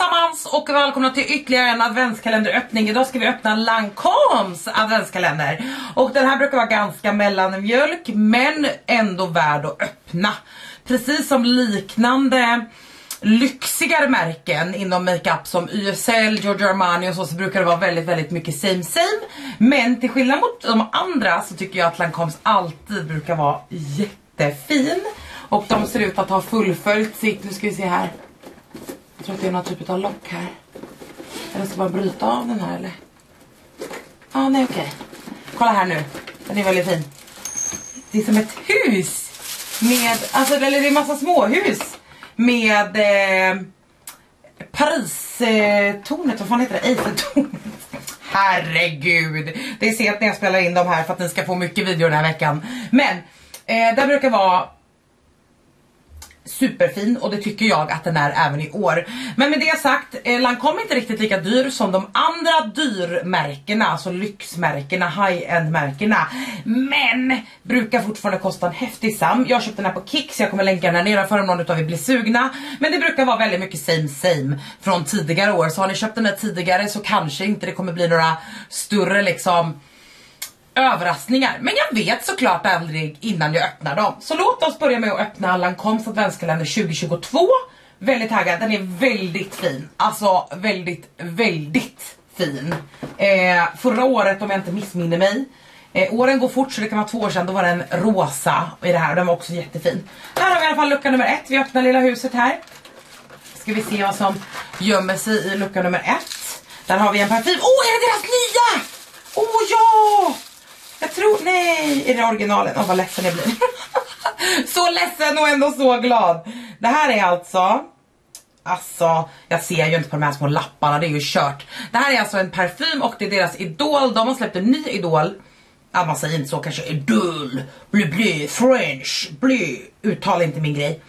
allesammans och välkomna till ytterligare en adventskalenderöppning. Idag ska vi öppna Lancoms adventskalender. Och den här brukar vara ganska mellanmjölk men ändå värd att öppna. Precis som liknande lyxigare märken inom makeup som YSL, Giorgio Armani och så, så brukar det vara väldigt väldigt mycket same same. Men till skillnad mot de andra så tycker jag att Lancoms alltid brukar vara jättefin. Och de ser ut att ha fullföljt sitt, nu ska vi se här. Jag tror att det är någon typ av lock här. Eller ska man bryta av den här eller? Ah, nej okej. Okay. Kolla här nu. Den är väldigt fin. Det är som ett hus. Med, alltså eller det är massa småhus. Med eh, Paris-tornet, vad fan heter det? Eiffeltornet. Herregud. Det är sent när jag spelar in dem här för att ni ska få mycket video den här veckan. Men eh, det brukar vara superfin och det tycker jag att den är även i år. Men med det sagt, eh, Lancome är inte riktigt lika dyr som de andra dyrmärkena, alltså lyxmärkena, high-end märkena. Men brukar fortfarande kosta en häftig sam. Jag köpte den här på Kicks, jag kommer länka den här nedanför om någon utav er blir sugna. Men det brukar vara väldigt mycket same same från tidigare år. Så har ni köpt den här tidigare så kanske inte det kommer bli några större liksom överraskningar. Men jag vet såklart aldrig innan jag öppnar dem. Så låt oss börja med att öppna Lancoms adventskalender 2022. Väldigt taggad, den är väldigt fin. Alltså väldigt, väldigt fin. Eh, förra året om jag inte missminner mig. Eh, åren går fort så det kan vara två år sedan, då var den rosa i det här och den var också jättefin. Här har vi i alla fall lucka nummer ett, vi öppnar lilla huset här. Ska vi se vad som gömmer sig i lucka nummer ett. Där har vi en parfym, åh oh, är det deras nya! Åh oh, ja! Jag tror, nej, är det originalen? Åh oh, vad ledsen jag blir. så ledsen och ändå så glad. Det här är alltså, alltså jag ser ju inte på de här små lapparna, det är ju kört. Det här är alltså en parfym och det är deras Idol, de har släppt en ny Idol. Ja man säger inte så kanske, Idol, bleu bleu, French, bleu, uttala inte min grej.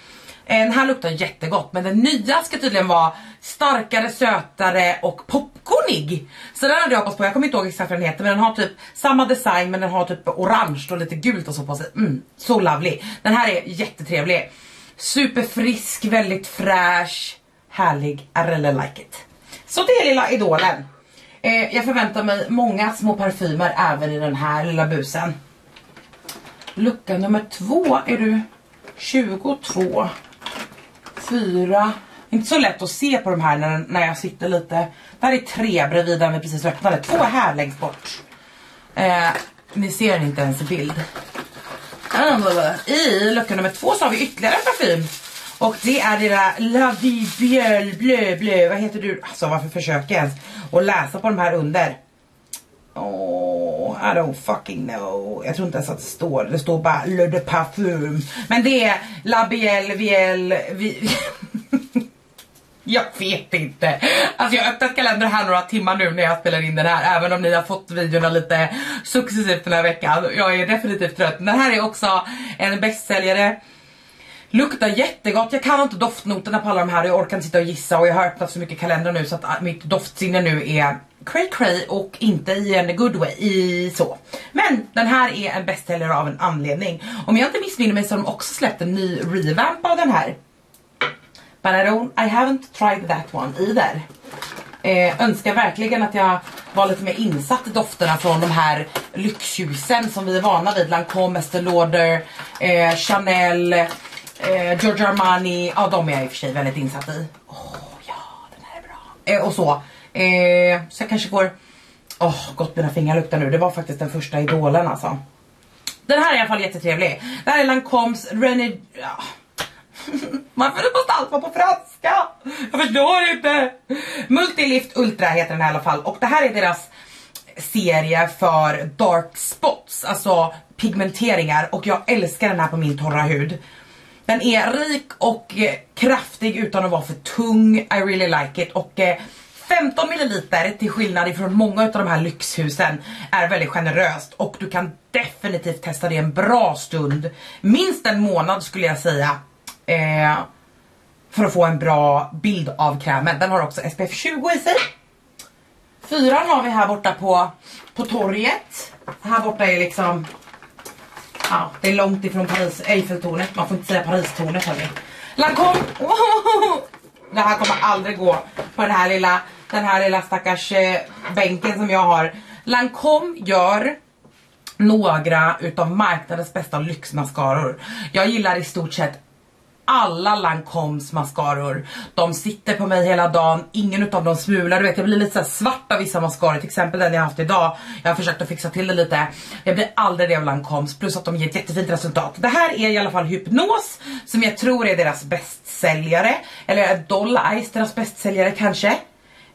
Den här luktar jättegott men den nya ska tydligen vara starkare, sötare och popcornig. Så den hade jag hoppats på, jag kommer inte ihåg exakt vad den heter men den har typ samma design men den har typ orange och lite gult och så på sig. Mm, så lovely. Den här är jättetrevlig. Superfrisk, väldigt fräsch, härlig, I really like it. Så det är lilla idolen. Eh, jag förväntar mig många små parfymer även i den här lilla busen. Lucka nummer två är du 22 fyra. Inte så lätt att se på de här när, när jag sitter lite. Där är tre bredvid den vi precis öppnade. Två här längst bort. Eh, ni ser den inte ens i bild. I lucka nummer två så har vi ytterligare en parfym. Och det är det där La Vie Biel Bleu Bleu. Vad heter du? Alltså varför försöker jag ens att läsa på de här under? Oh, I don't fucking know. Jag tror inte ens att det står. Det står bara Le de Parfum. Men det är La Biel Viel... Vi... jag vet inte. Alltså jag har öppnat kalendern här några timmar nu när jag spelar in den här. Även om ni har fått videorna lite successivt den här veckan. Jag är definitivt trött. Den här är också en bästsäljare. Luktar jättegott, jag kan inte doftnoterna på alla de här och jag orkar inte sitta och gissa och jag har öppnat så mycket kalender nu så att mitt doftsinne nu är cray cray och inte i en good way i så. Men den här är en bestseller av en anledning. Om jag inte missminner mig så har de också släppt en ny revamp av den här. But I don't, I haven't tried that one either. Eh, önskar verkligen att jag var lite mer insatt i dofterna från de här lyxhusen som vi är vana vid. Lancome, Estée Lauder, eh, Chanel, eh, Giorgio Armani. Ja, de är jag i och för sig väldigt insatt i. Åh oh, ja, den här är bra. Eh, och så. Eh, så jag kanske får... Åh, oh, gott mina fingrar luktar nu. Det var faktiskt den första idolen alltså. Den här är i alla fall jättetrevlig. Det här är Lancoms René... Ja. Varför måste allt vara på franska? Jag förstår inte. Multilift Ultra heter den här i alla fall. Och det här är deras serie för dark spots, alltså pigmenteringar. Och jag älskar den här på min torra hud. Den är rik och eh, kraftig utan att vara för tung. I really like it. Och eh, 15 milliliter till skillnad ifrån många av de här lyxhusen är väldigt generöst och du kan definitivt testa det en bra stund. Minst en månad skulle jag säga. Eh, för att få en bra bild av krämen. Den har också SPF 20 i sig. Fyran har vi här borta på, på torget. Här borta är liksom Ja, det är långt ifrån Paris, Eiffeltornet. Man får inte säga Paristornet hörni. Lancome! Det här kommer aldrig gå på den här lilla, den här lilla stackars eh, bänken som jag har. Lancome gör några utav marknadens bästa lyxmascaror. Jag gillar i stort sett alla Lancoms mascaror. De sitter på mig hela dagen, ingen utav dem smular. Du vet jag blir lite så svart av vissa mascaror, till exempel den jag haft idag. Jag har försökt att fixa till det lite. Jag blir aldrig det av Lancoms, plus att de ger ett jättefint resultat. Det här är i alla fall Hypnos, som jag tror är deras bästsäljare. Eller är Doll Eyes deras bästsäljare kanske?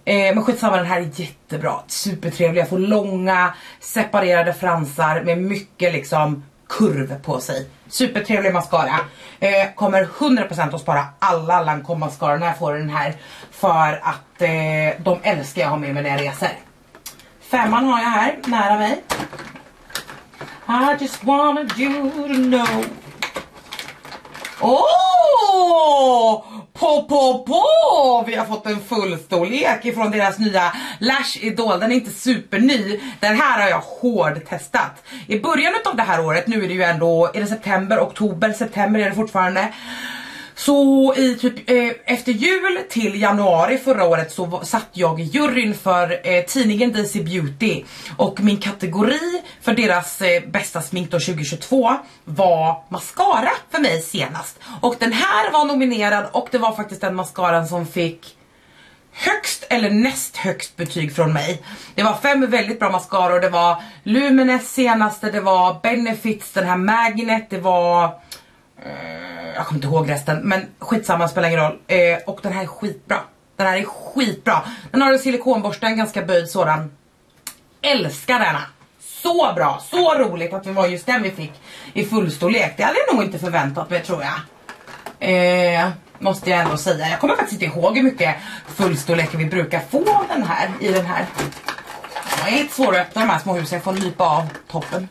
Eh, men skitsamma den här är jättebra, supertrevlig. Jag får långa separerade fransar med mycket liksom kurv på sig. Supertrevlig mascara. Eh, kommer 100% att spara alla Lancome mascara när jag får den här. För att eh, de älskar jag ha med mig när jag reser. Femman har jag här nära mig. I just wanted you to know. Åh! Oh! På, på, på! Vi har fått en fullstorlek ifrån deras nya Lash Idol. Den är inte superny. Den här har jag hårdtestat. I början av det här året, nu är det ju ändå, är det september, oktober, september är det fortfarande. Så i typ eh, efter jul till januari förra året så satt jag i juryn för eh, tidningen DC Beauty och min kategori för deras eh, bästa smink då 2022 var mascara för mig senast. Och den här var nominerad och det var faktiskt den mascaran som fick högst eller näst högst betyg från mig. Det var fem väldigt bra mascaror, det var Lumines senaste, det var Benefits, den här Magnet, det var Eh, jag kommer inte ihåg resten, men skitsamma, spelar ingen roll. Eh, och den här är skitbra. Den här är skitbra. Den har en silikonborste, en ganska böjd sådan. Älskar denna. Så bra, så roligt att det var just den vi fick i fullstorlek. Det hade jag nog inte förväntat mig tror jag. Eh, måste jag ändå säga. Jag kommer faktiskt inte ihåg hur mycket fullstorlekar vi brukar få den här i den här. Det är lite svårt att öppna de här små husen, jag får nypa av toppen.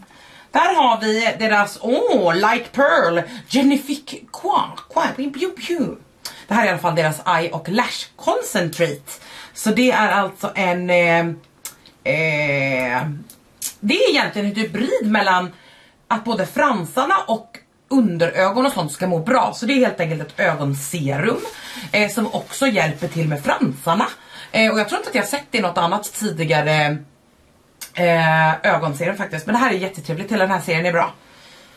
Där har vi deras, åh, oh, Like Pearl, Genifique Qua, Det här är i alla fall deras Eye och Lash Concentrate. Så det är alltså en, eh, eh, det är egentligen en hybrid mellan att både fransarna och underögon och sånt ska må bra. Så det är helt enkelt ett ögonserum eh, som också hjälper till med fransarna. Eh, och jag tror inte att jag sett det i något annat tidigare eh, ögonserum faktiskt. Men det här är jättetrevligt, hela den här serien är bra.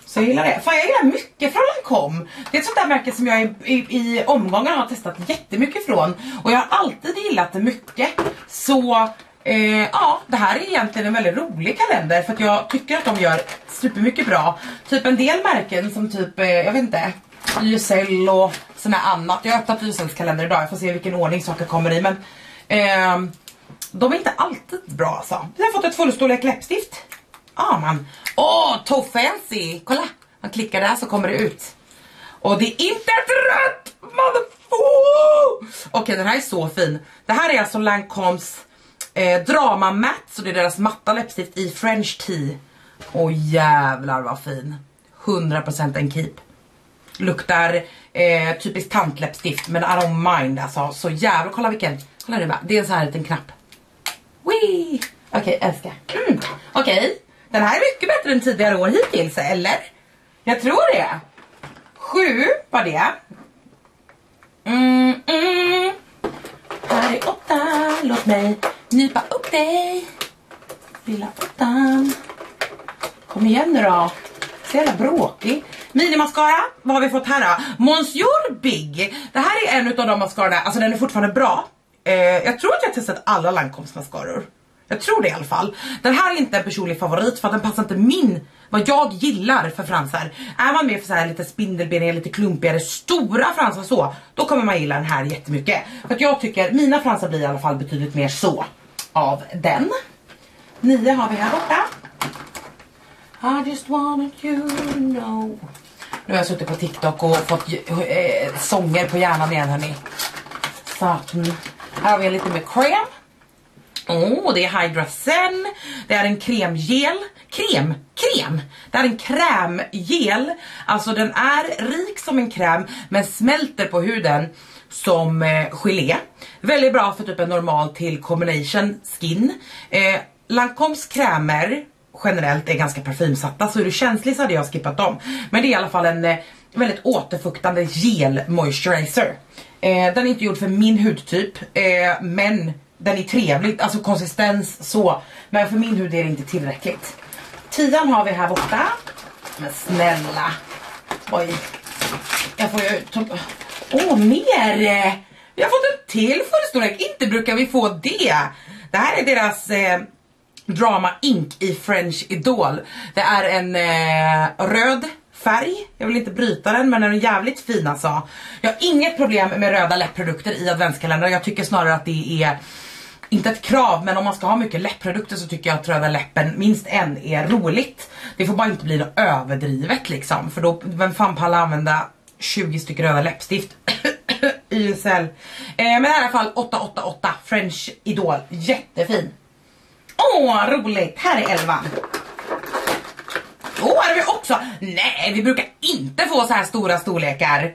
Så jag gillar det. Fan jag gillar mycket från Lancome. Det är ett sånt där märke som jag i, i, i omgångar har testat jättemycket från. Och jag har alltid gillat det mycket. Så eh, ja, det här är egentligen en väldigt rolig kalender för att jag tycker att de gör supermycket bra. Typ en del märken som typ, eh, jag vet inte, YSL och sån annat. Jag har öppnat YSLs kalender idag, jag får se vilken ordning saker kommer i men eh, de är inte alltid bra alltså. Vi har fått ett fullstorlek läppstift. Ah man. Åh, oh, to fancy. Kolla. Man klickar där så kommer det ut. Och det är inte ett rött motherfucker. Okej, okay, den här är så fin. Det här är alltså Lancoms eh, Drama Matte. Så det är deras matta läppstift i French Tea. Och jävlar vad fin. 100% en keep. Luktar eh, typiskt tantläppstift men I don't mind alltså. Så jävlar, kolla vilken. Kolla det Det är en sån här liten knapp. Okej, okay, älskar. Mm. Okej, okay. den här är mycket bättre än tidigare år hittills, eller? Jag tror det. Sju var det. Mm, mm. Här är åtta, låt mig nypa upp dig. Lilla åttan. Kom igen nu då. Så jävla bråkig. Minimascara, vad har vi fått här då? Monsieur Big. Det här är en av de mascarorna, alltså den är fortfarande bra. Eh, jag tror att jag har testat alla Lancoms mascaror. Jag tror det i alla fall. Den här är inte en personlig favorit för att den passar inte min, vad jag gillar för fransar. Är man mer för så här lite spindelbeniga, lite klumpigare, stora fransar så, då kommer man gilla den här jättemycket. För att jag tycker, mina fransar blir i alla fall betydligt mer så av den. Nio har vi här borta. I just wanted you to know. Nu har jag suttit på TikTok och fått äh, sånger på hjärnan igen hörni. Satan. Här har vi lite med Åh, Oh, det är Hydrasen. Det är en kremgel. Krem, krem. Det är en krämgel. Alltså den är rik som en kräm men smälter på huden som eh, gelé. Väldigt bra för typ en normal till combination skin. Eh, Lancoms krämer generellt är ganska parfymsatta så är du känslig så hade jag skippat dem. Men det är i alla fall en eh, väldigt återfuktande gel moisturizer. Eh, den är inte gjord för min hudtyp, eh, men den är trevlig, alltså konsistens så. Men för min hud är det inte tillräckligt. Tian har vi här borta. Men snälla. Oj. Jag får ju... Åh, oh, mer! Vi har fått en till fullstorlek, inte brukar vi få det. Det här är deras eh, Drama Ink i French Idol. Det är en eh, röd färg, jag vill inte bryta den men den är jävligt fin alltså. Jag har inget problem med röda läppprodukter i adventskalendern. jag tycker snarare att det är inte ett krav men om man ska ha mycket läppprodukter så tycker jag att röda läppen, minst en, är roligt. Det får bara inte bli något överdrivet liksom för då, vem fan pallar använda 20 stycken röda läppstift YSL. Eh, men i alla fall 888 French Idol, jättefin. Åh, roligt! Här är 11. Också... Nej, vi brukar inte få så här stora storlekar.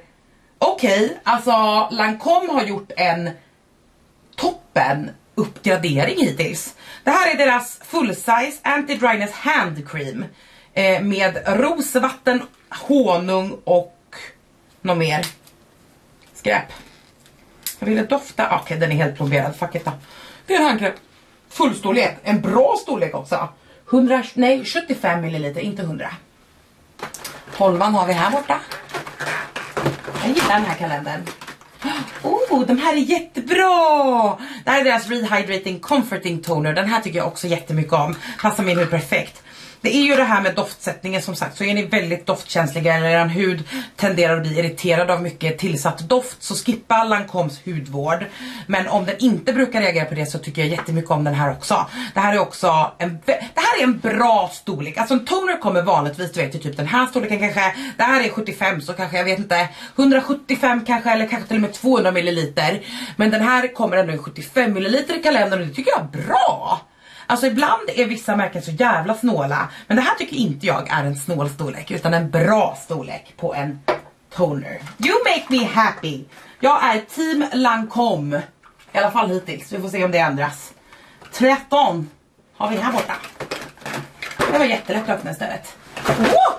Okej, okay, alltså Lancome har gjort en toppen uppgradering hittills. Det här är deras full size anti-dryness hand cream eh, med rosvatten, honung och något mer. Skräp. Jag ville dofta, ah, okej okay, den är helt plomberad, fuck it då. Det är en handkräm fullstorlek, en bra storlek också. 100, nej 75 ml, inte 100. 12 har vi här borta. Jag gillar den här kalendern. Oh, de här är jättebra! Det här är deras Rehydrating Comforting Toner. Den här tycker jag också jättemycket om. Passar min hud perfekt. Det är ju det här med doftsättningen som sagt, så är ni väldigt doftkänsliga eller er hud tenderar att bli irriterad av mycket tillsatt doft så skippa Lancoms hudvård. Men om den inte brukar reagera på det så tycker jag jättemycket om den här också. Det här är också en, det här är en bra storlek, alltså en toner kommer vanligtvis du vet typ den här storleken kanske, det här är 75 så kanske jag vet inte 175 kanske eller kanske till och med 200 ml. Men den här kommer ändå i 75 ml i kalendern och det tycker jag är bra. Alltså ibland är vissa märken så jävla snåla. Men det här tycker inte jag är en snål storlek utan en bra storlek på en toner. You make me happy. Jag är team Lancome. I alla fall hittills. Vi får se om det ändras. 13 har vi här borta. Det var jättelätt att öppna istället. Oh!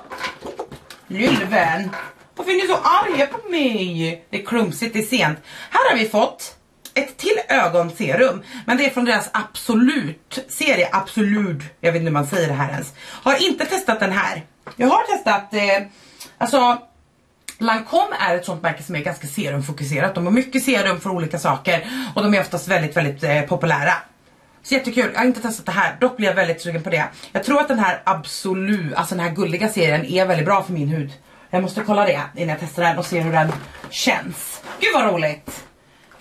Lylven. Varför är ni så arga på mig? Det är klumsigt, det är sent. Här har vi fått ett till ögonserum. Men det är från deras Absolut serie, Absolut, jag vet inte hur man säger det här ens. Har inte testat den här. Jag har testat, eh, alltså Lancome är ett sånt märke som är ganska serumfokuserat. De har mycket serum för olika saker och de är oftast väldigt, väldigt eh, populära. Så jättekul, jag har inte testat det här, dock blir jag väldigt sugen på det. Jag tror att den här Absolut, alltså den här gulliga serien är väldigt bra för min hud. Jag måste kolla det innan jag testar den och se hur den känns. Gud vad roligt!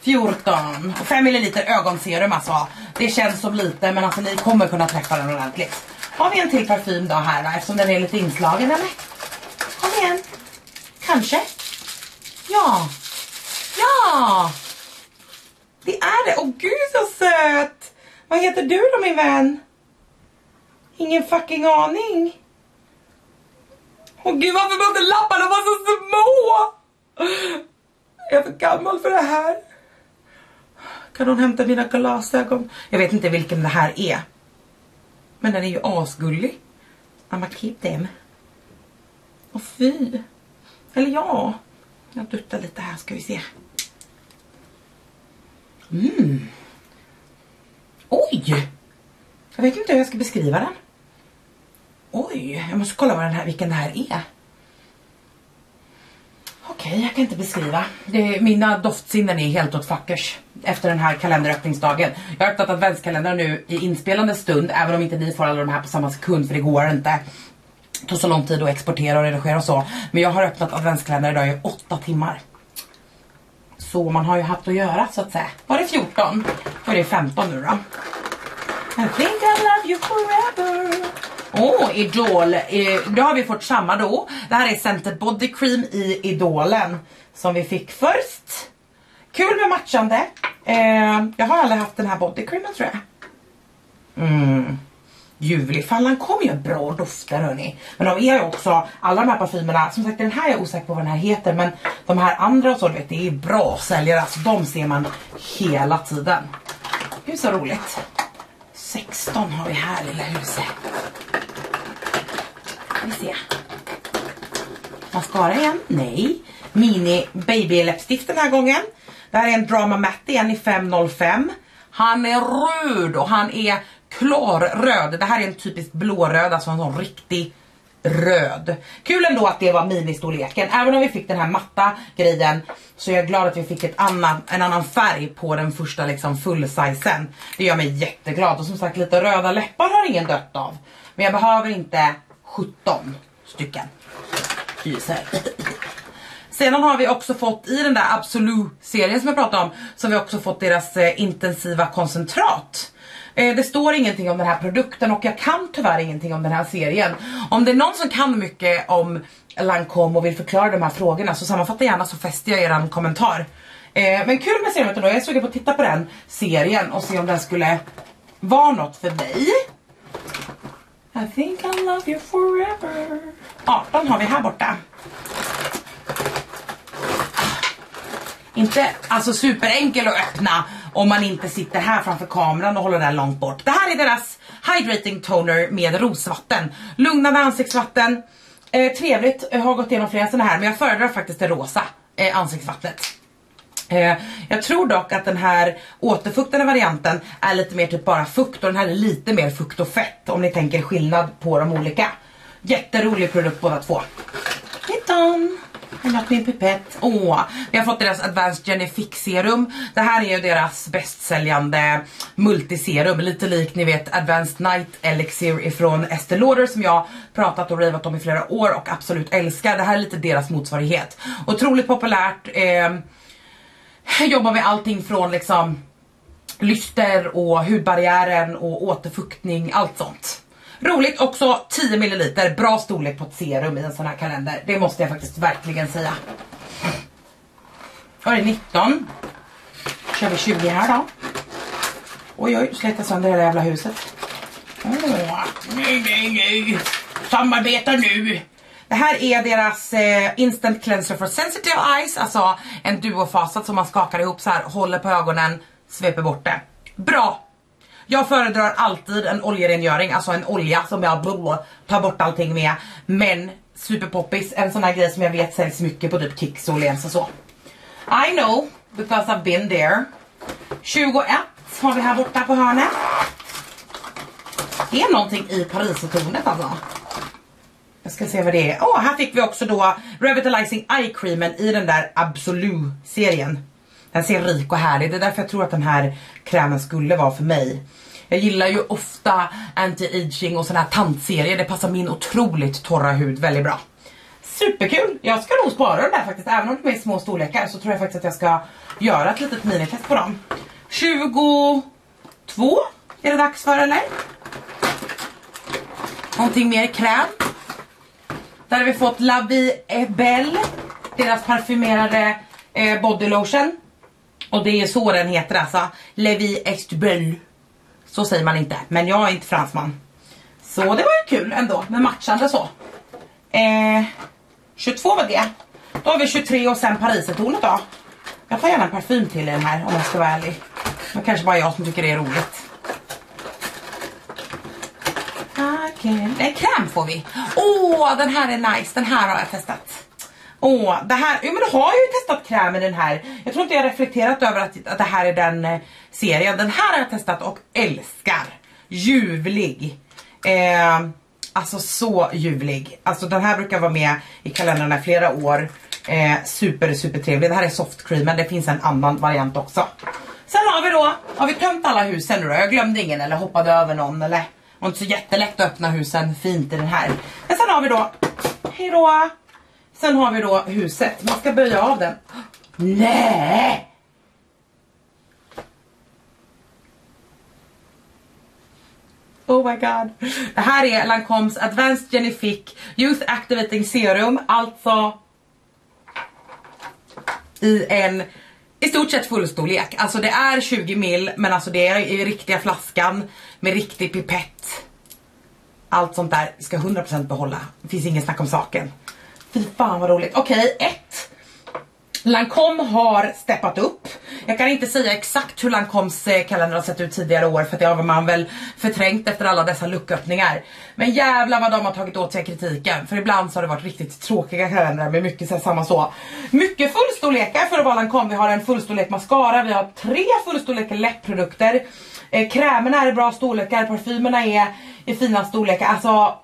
14 5 ml ögonserum alltså. Det känns som lite men alltså ni kommer kunna träffa den ordentligt. Har vi en till parfym då här då, eftersom den är lite inslagen eller? Har vi en? Kanske? Ja. Ja! Det är det. Åh gud så söt! Vad heter du då min vän? Ingen fucking aning. Åh gud varför måste lapparna vara så små? Jag är för gammal för det här. Kan hon hämta mina glasögon? Jag vet inte vilken det här är. Men den är ju asgullig. I'mma keep them. Och fy. Eller ja. Jag duttar lite här ska vi se. Mm. Oj! Jag vet inte hur jag ska beskriva den. Oj, jag måste kolla vad den här, vilken det här är. Okej, okay, jag kan inte beskriva. Det, mina doftsinnen är helt åt fuckers efter den här kalenderöppningsdagen. Jag har öppnat adventskalendern nu i inspelande stund, även om inte ni får alla de här på samma sekund för det går inte. Det tog så lång tid att exportera och redigera och så. Men jag har öppnat adventskalender idag i åtta timmar. Så man har ju haft att göra så att säga. Var det 14? Då är det 15 nu då. I think I love you forever. Åh, oh, Idol. Eh, då har vi fått samma då. Det här är Scented Body Cream i Idolen. Som vi fick först. Kul med matchande. Eh, jag har aldrig haft den här bodycreamen tror jag. Mm. Ljuvlig. Kommer ju bra dofter hörni. Men de är ju också, alla de här parfymerna, som sagt den här är jag osäker på vad den här heter men de här andra och så du vet det är bra säljare. Alltså de ser man hela tiden. Gud så roligt. 16 har vi här lilla huset. Ska vi se. Mascara igen? Nej. Mini baby läppstift den här gången. Det här är en Drama Matte, en i 505. Han är röd och han är klarröd. Det här är en typisk blåröd, alltså en sån riktig röd. Kul ändå att det var ministorleken. Även om vi fick den här matta grejen så är jag glad att vi fick ett annan, en annan färg på den första liksom fullsizen. Det gör mig jätteglad och som sagt lite röda läppar har ingen dött av. Men jag behöver inte 17 stycken. Sedan har vi också fått i den där Absolut-serien som jag pratade om så har vi också fått deras eh, intensiva koncentrat. Eh, det står ingenting om den här produkten och jag kan tyvärr ingenting om den här serien. Om det är någon som kan mycket om Lancome och vill förklara de här frågorna så sammanfatta gärna så fäster jag eran kommentar. Eh, men kul med serien då, jag är sugen på att titta på den serien och se om den skulle vara något för mig. I think I love you forever. 18 har vi här borta. Inte alltså superenkel att öppna om man inte sitter här framför kameran och håller den långt bort. Det här är deras Hydrating Toner med rosvatten. Lugnande ansiktsvatten. Eh, trevligt, jag har gått igenom flera sådana här men jag föredrar faktiskt det rosa eh, ansiktsvattnet. Eh, jag tror dock att den här återfuktande varianten är lite mer typ bara fukt och den här är lite mer fukt och fett om ni tänker skillnad på de olika. Jätterolig produkt båda två. 19! lagt min pipett. Åh, vi har fått deras Advanced Genifique serum. Det här är ju deras bästsäljande multiserum. Lite likt ni vet Advanced Night Elixir ifrån Estée Lauder som jag pratat och ravat om i flera år och absolut älskar. Det här är lite deras motsvarighet. Otroligt populärt. Eh, jobbar med allting från liksom lyster och hudbarriären och återfuktning, allt sånt. Roligt också 10 ml, bra storlek på ett serum i en sån här kalender. Det måste jag faktiskt verkligen säga. Och det är 19. Kör vi 20 här då. Oj oj, slet jag sönder hela jävla huset. Åh, nej nej nej. Samarbeta nu. Det här är deras eh, Instant Cleanser for Sensitive Eyes, alltså en duofasad som man skakar ihop så här, håller på ögonen, sveper bort det. Bra! Jag föredrar alltid en oljerengöring, alltså en olja som jag tar bort allting med. Men superpoppis, en sån här grej som jag vet säljs mycket på typ Kicks och Lens och så. I know, because I've been there. 21 har vi här borta på hörnet. Det är någonting i Parisertornet alltså. Jag ska se vad det är. Åh, oh, här fick vi också då Revitalizing Eye Creamen i den där Absolut-serien. Den ser rik och härlig, det är därför jag tror att den här krämen skulle vara för mig. Jag gillar ju ofta anti-aging och såna här tantserier, det passar min otroligt torra hud väldigt bra. Superkul! Jag ska nog spara den där faktiskt, även om de är små storlekar så tror jag faktiskt att jag ska göra ett litet minitest på dem. 22 är det dags för eller? Någonting mer kräm. Där har vi fått La Vie Belle, deras parfymerade eh, body lotion. Och det är så den heter alltså. Levi Extubel. Så säger man inte. Men jag är inte fransman. Så det var ju kul ändå med matchande så. Eh, 22 var det. Då har vi 23 och sen Parisertornet då. Jag tar gärna en parfym till i den här om jag ska vara ärlig. Det kanske bara jag som tycker det är roligt. Okay. Eh, kräm får vi. Åh, oh, den här är nice. Den här har jag testat. Åh, det här, jo men du har ju testat kräm i den här. Jag tror inte jag reflekterat över att, att det här är den eh, serien. Den här har jag testat och älskar. Ljuvlig. Eh, alltså så ljuvlig. Alltså den här brukar vara med i kalendrarna i flera år. Eh, super super trevlig. Det här är soft cream men det finns en annan variant också. Sen har vi då, har vi tömt alla husen nu då? Jag glömde ingen eller hoppade över någon eller var inte så jättelätt att öppna husen fint i den här. Men sen har vi då, hejdå! Sen har vi då huset. Man ska böja av den. Nej! Oh my god. Det här är Lancoms Advanced Genifique Youth Activating Serum. Alltså i en i stort sett fullstorlek. Alltså det är 20 mil men alltså det är i riktiga flaskan med riktig pipett. Allt sånt där ska 100% behålla. Det finns ingen snack om saken. Fy fan vad roligt. Okej, okay, ett. Lancome har steppat upp. Jag kan inte säga exakt hur Lancoms kalender har sett ut tidigare år för det har man väl förträngt efter alla dessa lucköppningar. Men jävla vad de har tagit åt sig kritiken för ibland så har det varit riktigt tråkiga kalendrar med mycket så här, samma så. Mycket fullstorlekar för att vara Lancome. Vi har en fullstorlek mascara, vi har tre fullstorlekar läppprodukter. Eh, krämerna är i bra storlekar, parfymerna är i fina storlekar. Alltså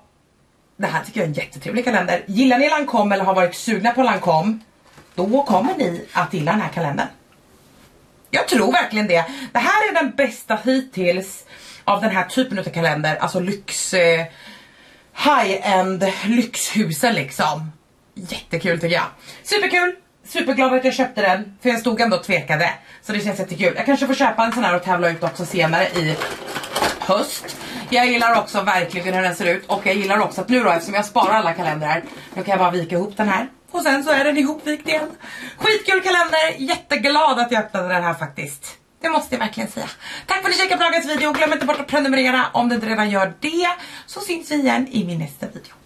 det här tycker jag är en jättetrevlig kalender. Gillar ni Lancome eller har varit sugna på Lancome, då kommer ni att gilla den här kalendern. Jag tror verkligen det. Det här är den bästa hittills av den här typen av kalender, alltså lyx, eh, high-end lyxhusen liksom. Jättekul tycker jag. Superkul, superglad att jag köpte den, för jag stod ändå och tvekade. Så det känns jättekul. Jag kanske får köpa en sån här och tävla ut också senare i höst. Jag gillar också verkligen hur den ser ut och jag gillar också att nu då eftersom jag sparar alla kalendrar, då kan jag bara vika ihop den här och sen så är den ihopvikt igen. Skitkul kalender, jätteglad att jag öppnade den här faktiskt. Det måste jag verkligen säga. Tack för att ni kikade på dagens video. Glöm inte bort att prenumerera om du inte redan gör det. Så syns vi igen i min nästa video.